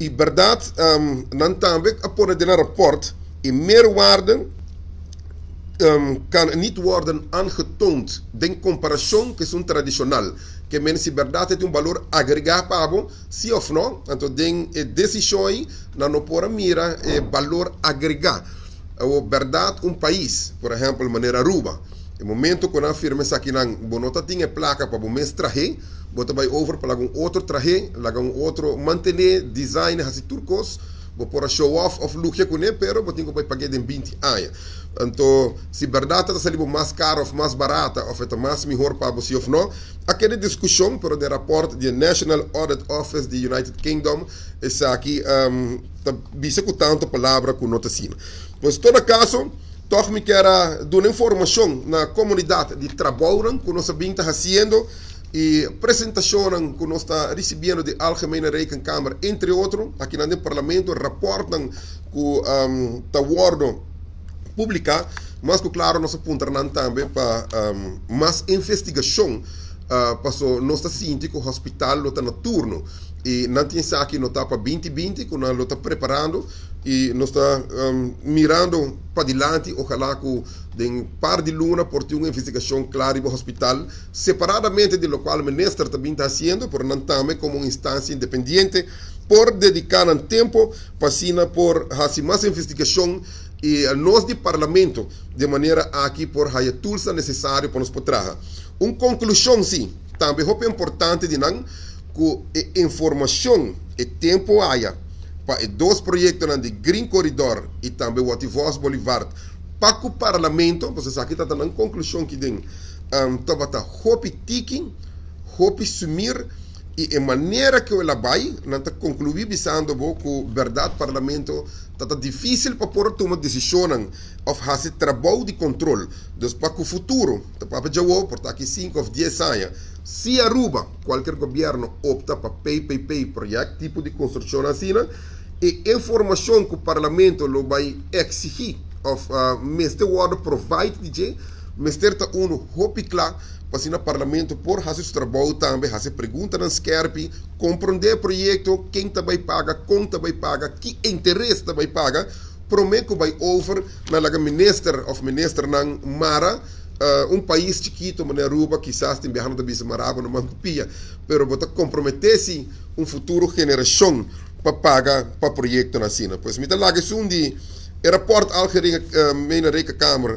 E verdade, um, dan também após de rapport, in meerwaarde um, kan niet worden aangetoond in comparação que são tradicional. Que men si verdade tem um valor agregado sim ou não. Então, tem a decisão na não pora mira é valor agregado. Ou verdade um país, por exemplo, maneira Aruba. No momento que a firma está aqui, bonota tinha placa para o mês traje, bota vai over para um outro traje, um outro manter design, assim turcos, vou pôr a show off of look com ele, pero vou ter que pagar em 20 anos. Então, se verdade está sendo mais caro ou mais barata, ou é mais melhor para você ou não, aquela discussão, pero de rapport do National Audit Office do United Kingdom, está aqui, um, tá, com tanto palavra com nota cima. Pois, todo caso, toch me quer dar informação na comunidade de trabalho que nós estamos fazendo e apresentação que nós estamos recebendo de Algemene Rekenkamer, entre outros, aqui no Parlamento, raportam que um, está publicado, mas que, claro, nós apontamos também para um, mais investigação uh, para o nosso síndico hospital está noturno e não tem aqui no para 2020 que nós está preparando e nós está um, mirando para diante ojalá que de um par de luna por ter uma investigação clara no hospital separadamente de lo qual o ministro também está fazendo por não também como uma instância independente por dedicar um tempo para por fazer mais investigação e nós de parlamento de maneira aqui por ter tools necessários para nos trabalhar uma conclusão, sim, também é importante de não que informação e tempo haja para dois projetos de Green Corridor e também o Ativos Bolivar para o parlamento, vocês aqui está dando conclusão que tem um, tá hope tiking, hope sumir e a maneira que ela vai, não está concluir visando que verdade parlamento está difícil para pôr uma decisão ou fazer trabalho de controle. Então, para o futuro, para já por aqui 5 ou 10 anos, se Aruba, qualquer governo opta para PPP, projeto tipo de construção assim, e informação que o parlamento vai exigir, ou uh, mestre word provide, mestre está um hope claro, para no parlamento por fazer trabalho também, fazer perguntas nas SCERP, compreender projeto, quem também paga, como também paga, que interesse também paga, prometo vai over na minister ou minister não Mara, uh, um país chiquito, como Aruba, quizás tem viajando da Bismaraba, não mancupia, pero bota comprometer-se um futuro geração para pagar para projeto na Sina. Pois me dá de aeroporto algerije uh, mijn rekenkamer